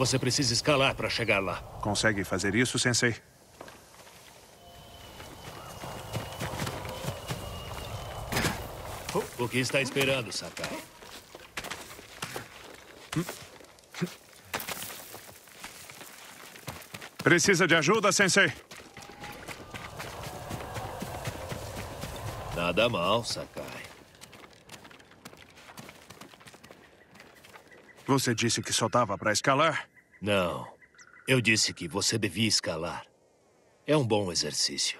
Você precisa escalar para chegar lá. Consegue fazer isso, Sensei? O que está esperando, Sakai? Precisa de ajuda, Sensei? Nada mal, Sakai. Você disse que só dava para escalar? Não. Eu disse que você devia escalar. É um bom exercício.